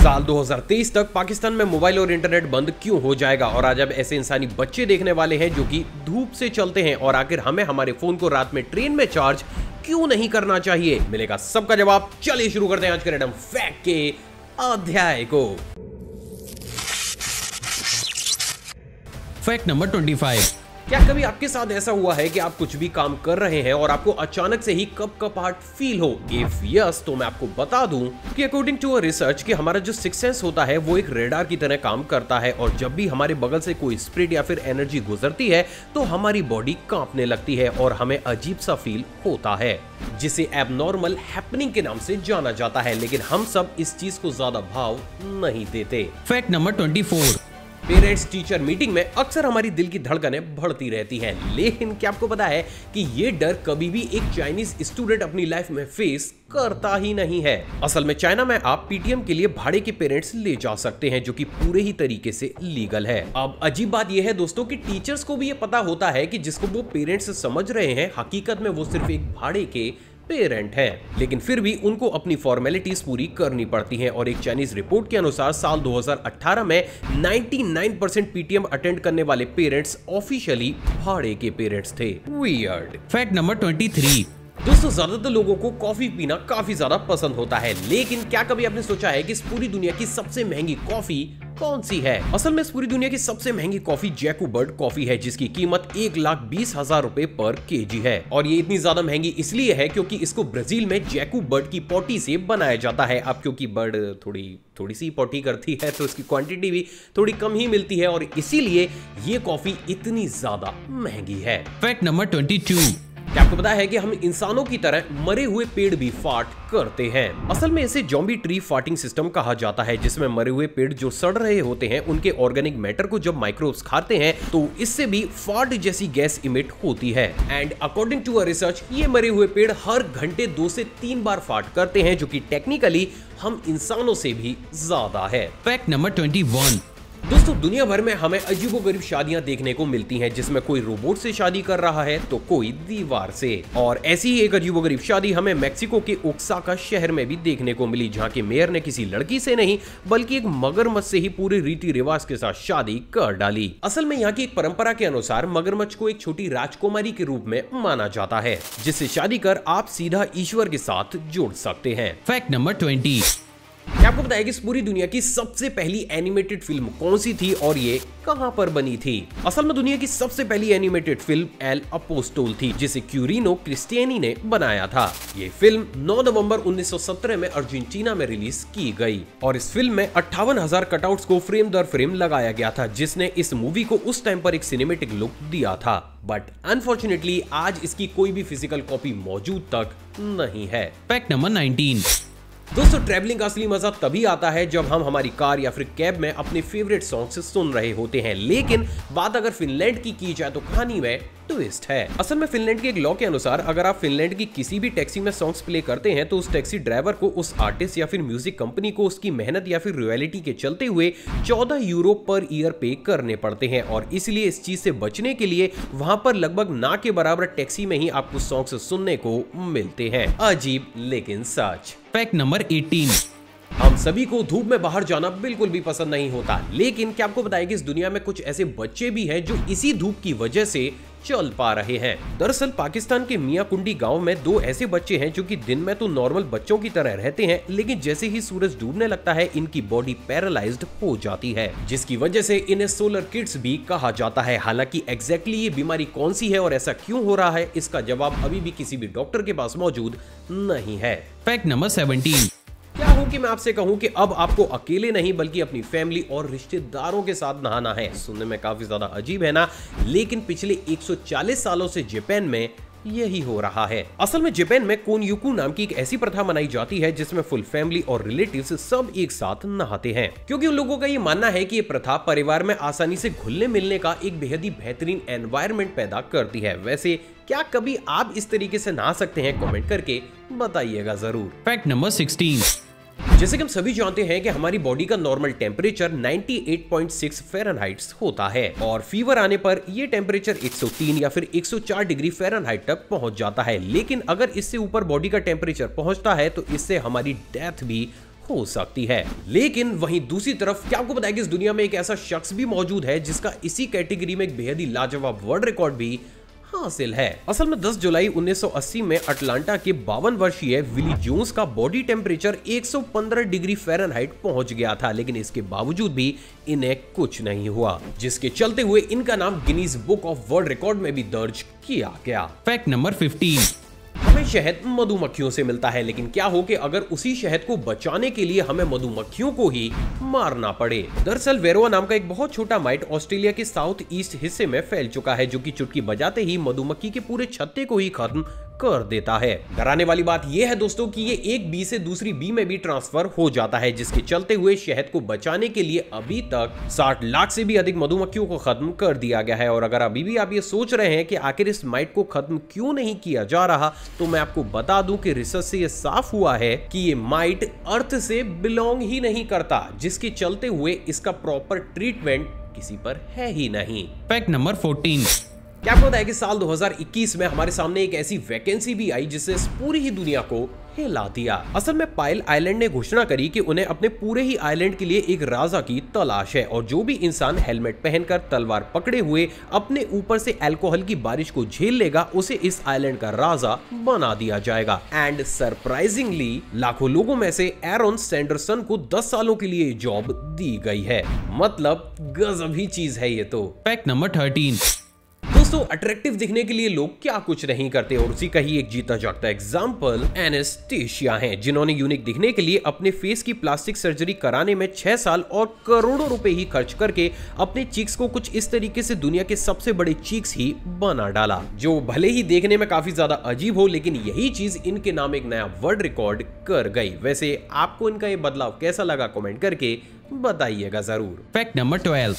साल 2023 तक पाकिस्तान में मोबाइल और इंटरनेट बंद क्यों हो जाएगा? और आज अब ऐसे इंसानी बच्चे देखने वाले हैं जो कि धूप से चलते हैं। और आखिर हमें हमारे फ़ोन को रात में ट्रेन में चार्ज क्यों नहीं करना चाहिए? मिलेगा सबका जवाब। चलिए शुरू करते हैं आज के रेडम फैक्ट के अध्याय को। फैक्ट नंबर 25 क्या कभी आपके साथ ऐसा हुआ है कि आप कुछ भी काम कर रहे हैं और आपको अचानक से ही कप कपाहट फील हो? इफ़ यस तो मैं आपको बता दूँ कि अकॉर्डिंग टू अ रिसर्च कि हमारा जो सिक्स सेंस होता है, वो एक रेडार की तरह काम करता है और जब भी हमारे बगल से कोई स्प्रिट या फिर एनर्जी गुजरती है तो हमारी बॉडी कांपने लगती है और हमें अजीब सा फील होता है, जिसे एबनॉर्मल हैपनिंग के नाम से जाना जाता है, लेकिन हम सब इस चीज़ को ज़्यादा भाव नहीं देते। Fact number 24 parents teacher meeting में अक्सर हमारी दिल की धड़कनें बढ़ती रहती हैं। लेकिन क्या आपको पता है कि ये डर कभी भी एक चाइनीज़ स्टूडेंट अपनी लाइफ में फेस करता ही नहीं है। असल में चाइना में आप पीटीएम के लिए भाड़े के पेरेंट्स ले जा सकते हैं, जो कि पूरे ही तरीके से लीगल है। अब अजीब बात यह है दोस्तों कि टीचर्स को भी ये पता होता है कि जिसको वो पेरेंट्स समझ रहे हैं, हकीकत में वो सिर्फ़ एक भाड़े के पेरेंट हैं। लेकिन फिर भी उनको अपनी फॉर्मेलिटीज पूरी करनी पड़ती हैं और एक चाइनीज़ रिपोर्ट के अनुसार साल 2018 में 99 परसेंट पीटीएम अटेंड करने वाले पेरेंट्स ऑफिशियली भाड़े के पेरेंट्स थे। वियर्ड फैक्ट नंबर 23 दोस्तों ज़्यादातर लोगों को कॉफ़ी पीना काफ़ी ज़्यादा पसंद होता है। लेकिन क्या कभी आपने सोचा है कि इस पूरी दुनिया की सबसे महँगी कॉफ़ी कौन सी है? असल में इस पूरी दुनिया की सबसे महँगी कॉफ़ी जैकू बर्ड कॉफ़ी है, जिसकी कीमत एक लाख बीस हज़ार रूपए पर के है। और ये इतनी ज़्यादा महँगी इसलिए है क्योंकि इसको ब्राज़ील में जैकू बर्ड की पोटी से बनाया जाता है। अब क्योंकि बर्ड थोड़ी थोड़ी सी पोटी करती है तो इसकी क्वांटिटी भी थोड़ी कम ही मिलती है, और इसीलिए ये कॉफ़ी इतनी ज़्यादा महँगी है। फैक्ट नंबर ट्वेंटी क्या आपको पता है कि हम इंसानों की तरह मरे हुए पेड़ भी फाट करते हैं? असल में इसे जॉम्बी ट्री फाटिंग सिस्टम कहा जाता है, जिसमें मरे हुए पेड़ जो सड़ रहे होते हैं, उनके ऑर्गेनिक मैटर को जब माइक्रोब्स खाते हैं तो इससे भी फाट जैसी गैस इमिट होती है। And according to a research ये मरे हुए पेड़ हर घंटे दो से तीन बार फाट करते हैं, जो की टेक्निकली हम इंसानों से भी ज़्यादा है। फैक्ट नंबर ट्वेंटी दोस्तों दुनिया भर में हमें अजीबो गरीब शादियाँ देखने को मिलती हैं, जिसमें कोई रोबोट से शादी कर रहा है तो कोई दीवार से। और ऐसी ही एक अजीबो गरीब शादी हमें मेक्सिको के ओक्साका शहर में भी देखने को मिली, जहाँ के मेयर ने किसी लड़की से नहीं, बल्कि एक मगरमच्छ से ही पूरे रीति रिवाज के साथ शादी कर डाली। असल में यहाँ की एक परंपरा के अनुसार मगरमच्छ को एक छोटी राजकुमारी के रूप में माना जाता है, जिससे शादी कर आप सीधा ईश्वर के साथ जुड़ सकते हैं। Fact number twenty. आपको बताया कि इस पूरी दुनिया की सबसे पहली एनिमेटेड फ़िल्म कौन सी थी और ये कहाँ पर बनी थी? असल में दुनिया की सबसे पहली एनिमेटेड फ़िल्म एल अपोस्टोल थी, जिसे क्यूरिनो क्रिस्टियनी ने बनाया था। ये फ़िल्म 9 नवंबर 1917 में अर्जेंटीना में रिलीज़ की गई और इस फ़िल्म में अट्ठावन हज़ार कटआउट को फ्रेम दर फ्रेम लगाया गया था, जिसने इस मूवी को उस टाइम पर एक सिनेमेटिक लुक दिया था। बट अनफॉर्चुनेटली आज इसकी कोई भी फ़िज़िकल कॉपी मौजूद तक नहीं है। फैक्ट नंबर 19 दोस्तों ट्रैवलिंग का असली मज़ा तभी आता है जब हम हमारी कार या फिर कैब में अपने फेवरेट सॉन्ग्स सुन रहे होते हैं। लेकिन बात अगर फिनलैंड की की जाए तो कहानी में ट्विस्ट है। असल में फिनलैंड के एक लॉ के अनुसार अगर आप फिनलैंड की किसी भी टैक्सी में सॉन्ग्स प्ले करते हैं तो उस टैक्सी ड्राइवर को उस आर्टिस्ट या फिर म्यूज़िक कंपनी को उसकी मेहनत या फिर रॉयलिटी के चलते हुए 14 यूरो पर ईयर पे करने पड़ते हैं और इसलिए इस चीज़ से बचने के लिए वहाँ पर लगभग ना के बराबर टैक्सी में ही आपको सॉन्ग्स सुनने को मिलते हैं। अजीब लेकिन सच। फैक्ट नंबर 18 हम सभी को धूप में बाहर जाना बिल्कुल भी पसंद नहीं होता लेकिन क्या आपको बताया कि इस दुनिया में कुछ ऐसे बच्चे भी हैं जो इसी धूप की वजह से चल पा रहे हैं। दरअसल पाकिस्तान के मियाँ कुंडी गाँव में दो ऐसे बच्चे हैं जो कि दिन में तो नॉर्मल बच्चों की तरह रहते हैं, लेकिन जैसे ही सूरज डूबने लगता है, इनकी बॉडी पैरालाइज्ड हो जाती है, जिसकी वजह से इन्हें सोलर किड्स भी कहा जाता है। हालाँकि एग्जैक्टली ये बीमारी कौन सी है और ऐसा क्यों हो रहा है, इसका जवाब अभी भी किसी भी डॉक्टर के पास मौजूद नहीं है। फैक्ट नंबर हो कि मैं आपसे कहूँ कि अब आपको अकेले नहीं, बल्कि अपनी फैमिली और रिश्तेदारों के साथ नहाना है। सुनने में काफ़ी ज़्यादा अजीब है ना, लेकिन पिछले 140 सालों से जापान में यही हो रहा है। असल में जापान में कोनयुकू नाम की एक ऐसी प्रथा मनाई जाती है, जिसमें फुल फैमिली और रिलेटिव्स सब एक साथ नहाते हैं। क्योंकि उन लोगों का ये मानना है कि ये प्रथा परिवार में आसानी से घुलने मिलने का एक बेहद ही बेहतरीन एनवायरमेंट पैदा करती है। वैसे, क्या कभी आप इस तरीके से नहा सकते हैं? कमेंट करके बताइएगा ज़रूर। फैक्ट नंबर सिक्सटीन जैसे कि हम सभी जानते हैं कि हमारी बॉडी का नॉर्मल टेम्परेचर 98.6 फ़ारेनहाइट्स होता है और फीवर आने पर यह टेम्परेचर 103 या फिर 104 डिग्री फ़ारेनहाइट तक पहुँच जाता है। लेकिन अगर इससे ऊपर बॉडी का टेम्परेचर पहुँचता है तो इससे हमारी डेथ भी हो सकती है। लेकिन वहीं दूसरी तरफ़, क्या आपको बताया कि इस दुनिया में एक ऐसा शख्स भी मौजूद है जिसका इसी कैटेगरी में एक बेहद ही लाजवाब वर्ल्ड रिकॉर्ड भी हासिल है। असल में 10 जुलाई 1980 में अटलांटा के बावन वर्षीय विली जोन्स का बॉडी टेम्परेचर 115 डिग्री फ़ारेनहाइट पहुँच गया था, लेकिन इसके बावजूद भी इन्हें कुछ नहीं हुआ, जिसके चलते हुए इनका नाम Guinness book of world record में भी दर्ज किया गया। फैक्ट नंबर 15 हमें शहद मधुमक्खियों से मिलता है, लेकिन क्या हो कि अगर उसी शहद को बचाने के लिए हमें मधुमक्खियों को ही मारना पड़े? दरअसल वेरोआ नाम का एक बहुत छोटा माइट ऑस्ट्रेलिया के साउथ ईस्ट हिस्से में फैल चुका है, जो की चुटकी बजाते ही मधुमक्खी के पूरे छत्ते को ही खत्म कर देता है। डराने वाली बात यह है दोस्तों कि ये एक बी से दूसरी बी में भी ट्रांसफ़र हो जाता है, जिसके चलते हुए शहद को बचाने के लिए अभी तक 60 लाख से भी अधिक मधुमक्खियों को खत्म कर दिया गया है। और अगर अभी भी आप ये सोच रहे हैं कि आखिर इस माइट को खत्म क्यों नहीं किया जा रहा तो मैं आपको बता दूँ कि रिसर्च से ये साफ़ हुआ है कि ये माइट अर्थ से बिलोंग ही नहीं करता, जिसके चलते हुए इसका प्रॉपर ट्रीटमेंट किसी पर है ही नहीं। फैक्ट नंबर 14 क्या आपको पता है कि साल 2021 में हमारे सामने एक ऐसी वैकेंसी भी आई जिससे पूरी ही दुनिया को हिला दिया। असल में पायल आइलैंड ने घोषणा करी कि उन्हें अपने पूरे ही आइलैंड के लिए एक राजा की तलाश है और जो भी इंसान हेलमेट पहनकर तलवार पकड़े हुए अपने ऊपर से अल्कोहल की बारिश को झेल लेगा, उसे इस आइलैंड का राजा बना दिया जाएगा। एंड सरप्राइजिंगली लाखों लोगों में से एरोन सैंडरसन को 10 सालों के लिए जॉब दी गई है। मतलब गजब ही चीज़ है ये तो। फैक्ट नंबर 13 दोस्तों अट्रैक्टिव दिखने के लिए लोग क्या कुछ नहीं करते और उसी का ही एक जीता जागता एग्ज़ाम्पल एनेस्टेशिया हैं, जिन्होंने यूनिक दिखने के लिए अपने फेस की प्लास्टिक सर्जरी कराने में छह साल और करोड़ों रुपए ही खर्च करके अपने चीक्स को कुछ इस तरीके से दुनिया के सबसे बड़े चीक्स ही बना डाला, जो भले ही देखने में काफ़ी ज़्यादा अजीब हो, लेकिन यही चीज़ इनके नाम एक नया वर्ल्ड रिकॉर्ड कर गई। वैसे, आपको इनका ये बदलाव कैसा लगा कमेंट करके बताइएगा ज़रूर। फैक्ट नंबर ट्वेल्व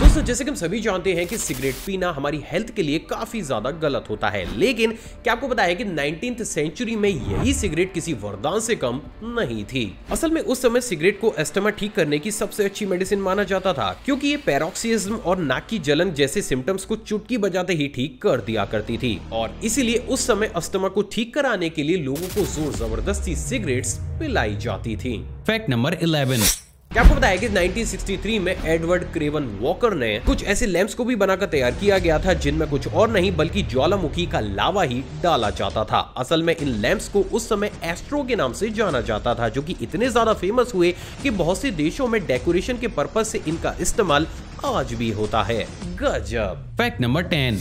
दोस्तों, जैसे कि हम सभी जानते हैं कि सिगरेट पीना हमारी हेल्थ के लिए काफ़ी ज़्यादा गलत होता है। लेकिन क्या आपको पता है कि नाइनटीन सेंचुरी में यही सिगरेट किसी वरदान से कम नहीं थी? असल में उस समय सिगरेट को एस्टमा ठीक करने की सबसे अच्छी मेडिसिन माना जाता था, क्योंकि ये पैरोक्सिज्म और नाक की जलन जैसे सिम्टम्स को चुटकी बजाते ही ठीक कर दिया करती थी। और इसीलिए उस समय अस्थमा को ठीक कराने के लिए लोगों को ज़ोर ज़बरदस्ती सिगरेट्स पिलाई जाती थी। Fact number eleven. क्या आपको बताया कि 1963 में एडवर्ड क्रेवन वॉकर ने कुछ ऐसे लैंप्स को भी बनाकर तैयार किया गया था, जिनमें कुछ और नहीं, बल्कि ज्वालामुखी का लावा ही डाला जाता था। असल में इन लैंप्स को उस समय एस्ट्रो के नाम से जाना जाता था, जो कि इतने ज़्यादा फ़ेमस हुए कि बहुत से देशों में डेकोरेशन के पर्पज से इनका इस्तेमाल आज भी होता है। गजब। Fact number ten.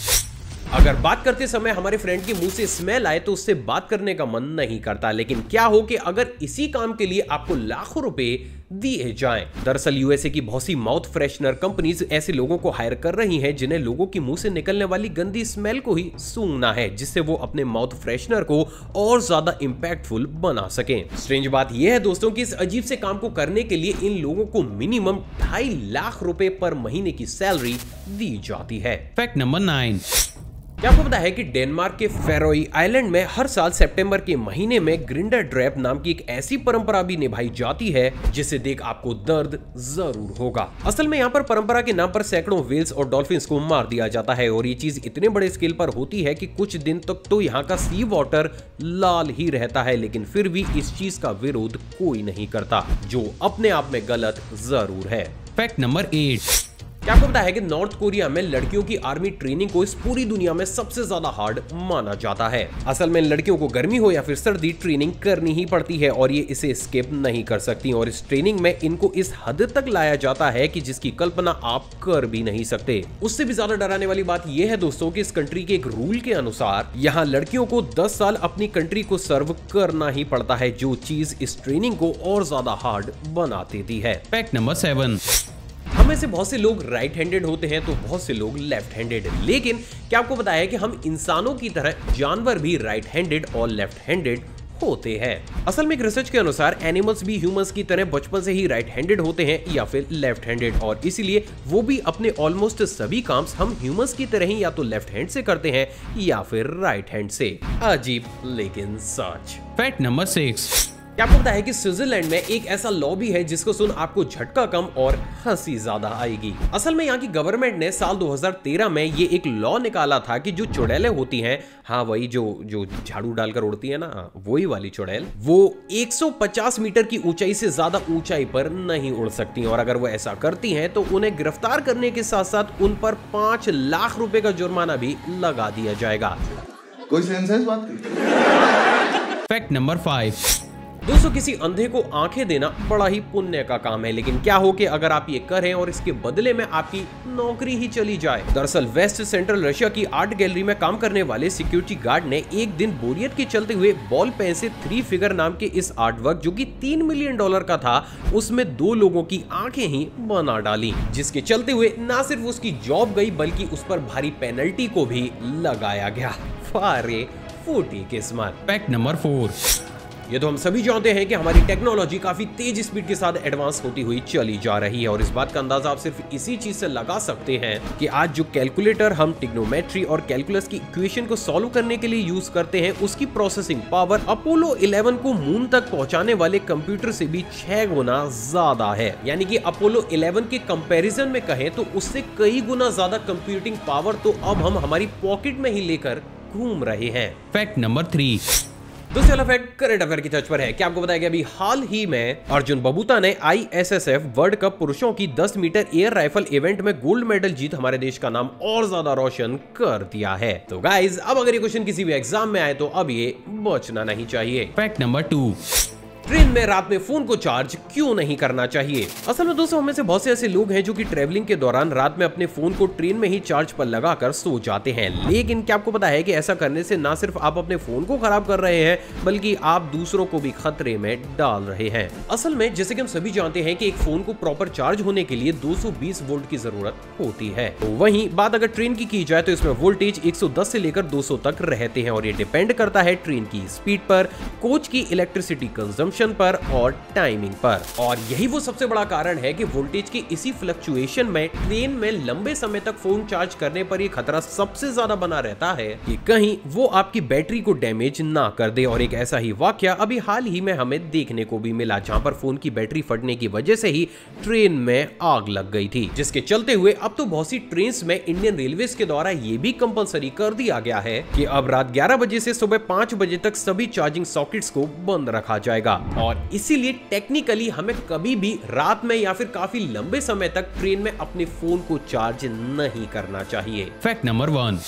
अगर बात करते समय हमारे फ्रेंड के मुँह से स्मेल आए तो उससे बात करने का मन नहीं करता। लेकिन क्या हो कि अगर इसी काम के लिए आपको लाखों रुपए दिए जाएँ, दरअसल यूएसए की बहुत सी माउथ फ्रेशनर कंपनीज़ ऐसे लोगों को हायर कर रही हैं, जिन्हें लोगों के मुँह से निकलने वाली गंदी स्मेल को ही सूंघना है, जिससे वो अपने माउथ फ्रेशनर को और ज़्यादा इम्पैक्टफुल बना सके। स्ट्रेंज बात यह है दोस्तों की इस अजीब से काम को करने के लिए इन लोगों को मिनिमम ढाई लाख रुपए पर महीने की सैलरी दी जाती है। फैक्ट नंबर नाइन क्या आपको पता है कि डेनमार्क के फेरोई आइलैंड में हर साल सितंबर के महीने में ग्रिंडर ड्रैप नाम की एक ऐसी परंपरा भी निभाई जाती है, जिसे देख आपको दर्द ज़रूर होगा। असल में यहाँ पर परंपरा के नाम पर सैकड़ों वेल्स और डॉल्फिन को मार दिया जाता है, और ये चीज़ इतने बड़े स्केल पर होती है की कुछ दिन तक तो यहाँ का सी वाटर लाल ही रहता है, लेकिन फिर भी इस चीज़ का विरोध कोई नहीं करता, जो अपने आप में गलत ज़रूर है। फैक्ट नंबर एट क्या आपको पता है कि नॉर्थ कोरिया में लड़कियों की आर्मी ट्रेनिंग को इस पूरी दुनिया में सबसे ज़्यादा हार्ड माना जाता है? असल में लड़कियों को गर्मी हो या फिर सर्दी, ट्रेनिंग करनी ही पड़ती है और ये इसे स्किप नहीं कर सकती और इस ट्रेनिंग में इनको इस हद तक लाया जाता है कि जिसकी कल्पना आप कर भी नहीं सकते। उससे भी ज़्यादा डराने वाली बात यह है दोस्तों की इस कंट्री के एक रूल के अनुसार यहाँ लड़कियों को दस साल अपनी कंट्री को सर्व करना ही पड़ता है, जो चीज़ इस ट्रेनिंग को और ज़्यादा हार्ड बना देती है। फैक्ट नंबर सेवन में से बहुत से लोग राइट हैंडेड होते हैं तो बहुत से लोग लेफ़्ट हैंडेड लेकिन, क्या आपको पता है कि हम इंसानों की तरह जानवर भी राइट हैंडेड और लेफ़्ट हैंडेड होते हैं? असल में एक रिसर्च के अनुसार एनिमल्स भी ह्यूमंस की तरह बचपन से ही राइट हैंडेड होते हैं या फिर लेफ़्ट हैंडेड और इसीलिए वो भी अपने ऑलमोस्ट सभी काम हम ह्यूमंस की तरह ही या तो लेफ़्ट हैंड से करते हैं या फिर राइट हैंड से। अजीब लेकिन सच। फैक्ट नंबर सिक्स क्या आपको पता है कि स्विट्जरलैंड में एक ऐसा लॉ भी है जिसको सुन आपको झटका कम और हँसी ज़्यादा आएगी? असल में यहाँ की गवर्नमेंट ने साल 2013 में ये एक लॉ निकाला था कि जो चुड़ैले होती हैं हाँ वही जो जो झाड़ू डालकर उड़ती है ना वही वाली चुड़ैल वो 150 मीटर की ऊंचाई से ज़्यादा ऊंचाई पर नहीं उड़ सकती और अगर वो ऐसा करती है तो उन्हें गिरफ़्तार करने के साथ साथ उन पर पाँच लाख रुपए का जुर्माना भी लगा दिया जाएगा। कोई सेंस है इस बात की? Fact number five. दोस्तों, किसी अंधे को आँखें देना बड़ा ही पुण्य का काम है। लेकिन क्या हो कि अगर आप ये करें और इसके बदले में आपकी नौकरी ही चली जाए? दरअसल, वेस्ट सेंट्रल रशिया की आर्ट गैलरी में काम करने वाले सिक्योरिटी गार्ड ने एक दिन बोरियत के चलते हुए बॉल पेन से थ्री फिगर नाम के इस आर्ट वर्क जो कि तीन मिलियन डॉलर का था, उसमें दो लोगों की आँखें ही बना डाली, जिसके चलते हुए न सिर्फ़ उसकी जॉब गई, बल्कि उस पर भारी पेनल्टी को भी लगाया गया। फारे फूटी किस्मत। फैक्ट नंबर फोर ये तो हम सभी जानते हैं कि हमारी टेक्नोलॉजी काफ़ी तेज स्पीड के साथ एडवांस होती हुई चली जा रही है और इस बात का अंदाज़ा आप सिर्फ़ इसी चीज़ से लगा सकते हैं कि आज जो कैलकुलेटर हम टिग्नोमेट्री और कैलकुलस की इक्वेशन को सॉल्व करने के लिए यूज़ करते हैं, उसकी प्रोसेसिंग पावर अपोलो 11 को मून तक पहुँचाने वाले कंप्यूटर से भी छह गुना ज़्यादा है। यानी कि अपोलो 11 के कंपैरिजन में कहें तो उससे कई गुना ज़्यादा कंप्यूटिंग पावर तो अब हम हमारी पॉकेट में ही लेकर घूम रहे हैं। फैक्ट नंबर थ्री दूसरा फैक्ट करंट अफेयर की टच पर है। क्या आपको बताया गया? अभी हाल ही में अर्जुन बबूता ने आईएसएसएफ वर्ल्ड कप पुरुषों की 10 मीटर एयर राइफल इवेंट में गोल्ड मेडल जीत हमारे देश का नाम और ज़्यादा रोशन कर दिया है। तो गाइज़ अब अगर ये क्वेश्चन किसी भी एग्ज़ाम में आए तो अब ये बचना नहीं चाहिए। फैक्ट नंबर टू ट्रेन में रात में फ़ोन को चार्ज क्यों नहीं करना चाहिए? असल में दोस्तों, हमें से बहुत से ऐसे लोग हैं जो कि ट्रेवलिंग के दौरान रात में अपने फ़ोन को ट्रेन में ही चार्ज पर लगाकर सो जाते हैं। लेकिन क्या आपको पता है कि ऐसा करने से ना सिर्फ़ आप अपने फ़ोन को खराब कर रहे हैं, बल्कि आप दूसरों को भी खतरे में डाल रहे हैं। असल में, जैसे कि हम सभी जानते हैं कि एक फ़ोन को प्रॉपर चार्ज होने के लिए 220 वोल्ट की ज़रूरत होती है। तो वहीं बात अगर ट्रेन की की जाए तो इसमें वोल्टेज 110 से लेकर 200 तक रहते हैं और ये डिपेंड करता है ट्रेन की स्पीड पर। कोच की इलेक्ट्रिसिटी कंजम्पशन पर और टाइमिंग पर। और यही वो सबसे बड़ा कारण है कि वोल्टेज की इसी फ्लक्चुएशन में ट्रेन में लंबे समय तक फ़ोन चार्ज करने पर ये खतरा सबसे ज़्यादा बना रहता है कि कहीं वो आपकी बैटरी को डैमेज ना कर दे। और एक ऐसा ही वाक्य अभी हाल ही में हमें देखने को भी मिला, जहाँ पर फ़ोन की बैटरी फटने की वजह से ही ट्रेन में आग लग गई थी, जिसके चलते हुए अब तो बहुत सी ट्रेन में इंडियन रेलवे के द्वारा ये भी कंपलसरी कर दिया गया है की अब रात 11 बजे से सुबह 5 बजे तक सभी चार्जिंग सॉकेट्स को बंद रखा जाएगा। और इसीलिए टेक्निकली हमें कभी भी रात में या फिर काफ़ी लंबे समय तक ट्रेन में अपने फ़ोन को चार्ज नहीं करना चाहिए। फैक्ट नंबर वन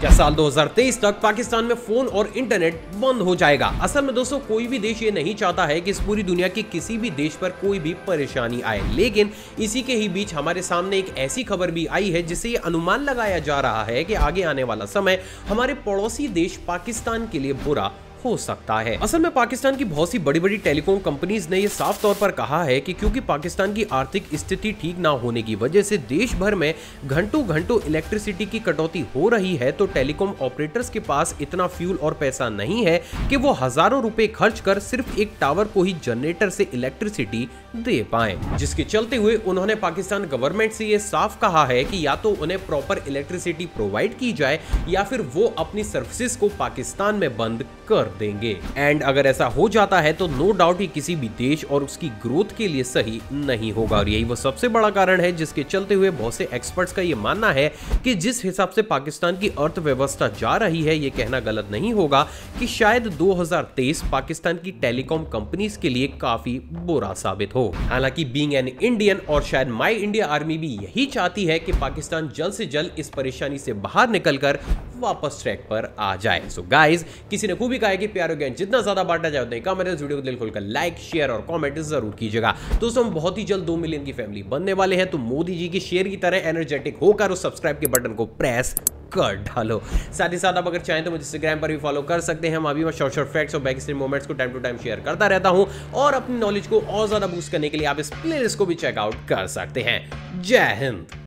क्या साल 2023 तक पाकिस्तान में फ़ोन और इंटरनेट बंद हो जाएगा। असल में दोस्तों कोई भी देश ये नहीं चाहता है कि इस पूरी दुनिया के किसी भी देश पर कोई भी परेशानी आए। लेकिन इसी के ही बीच हमारे सामने एक ऐसी खबर भी आई है जिससे ये अनुमान लगाया जा रहा है कि आगे आने वाला समय हमारे पड़ोसी देश पाकिस्तान के लिए बुरा हो सकता है। असल में पाकिस्तान की बहुत सी बड़ी बड़ी टेलीकॉम कंपनीज़ ने ये साफ़ तौर पर कहा है कि क्योंकि पाकिस्तान की आर्थिक स्थिति ठीक ना होने की वजह से देश भर में घंटों घंटों इलेक्ट्रिसिटी की कटौती हो रही है तो टेलीकॉम ऑपरेटर्स के पास इतना फ्यूल और पैसा नहीं है कि वो हज़ारों रुपए खर्च कर सिर्फ़ एक टावर को ही जनरेटर से इलेक्ट्रिसिटी दे पाए। जिसके चलते हुए उन्होंने पाकिस्तान गवर्नमेंट से ये साफ़ कहा है कि या तो उन्हें प्रॉपर इलेक्ट्रिसिटी प्रोवाइड की जाए या फिर वो अपनी सर्विसेज़ को पाकिस्तान में बंद कर देंगे। एंड अगर ऐसा हो जाता है तो नो डाउट ही किसी भी देश और उसकी ग्रोथ के लिए सही नहीं होगा। और यही वो सबसे बड़ा कारण है, जिसके चलते हुए बहुत से एक्सपर्ट्स का ये मानना है कि जिस हिसाब से पाकिस्तान की अर्थव्यवस्था जा रही है, ये कहना गलत नहीं होगा कि शायद 2023 पाकिस्तान की टेलीकॉम कंपनीज़ के लिए काफ़ी बुरा साबित हो। हालाँकि बींग एन इंडियन और शायद माई इंडिया आर्मी भी यही चाहती है कि पाकिस्तान जल्द से जल्द इस परेशानी से बाहर निकलकर वापस ट्रैक पर आ जाए। सो so गाइज़ किसी ने खूबी कहा है कि प्यारो ज्ञान जितना ज़्यादा बांटा जाए, उतने कम है। इस वीडियो को दिल खोलकर लाइक शेयर और कमेंट ज़रूर कीजिएगा। दोस्तों, हम बहुत ही जल्द दो मिलियन की फैमिली बनने वाले हैं तो मोदी जी की शेयर की तरह एनर्जेटिक होकर उस सब्सक्राइब के बटन को प्रेस कर डालो। साथ ही साथ आप अगर चाहें तो मुझे इंस्टाग्राम पर भी फॉलो कर सकते हैं। हम अभी मैं शॉर्ट शॉर्ट फैक्ट्स और बैक मोमेंट्स को टाइम टू टाइम शेयर करता रहता हूँ और अपनी नॉलेज को और ज़्यादा बूस्ट करने के लिए आप इस प्लेलिस्ट को भी चेकआउट कर सकते हैं। जय हिंद।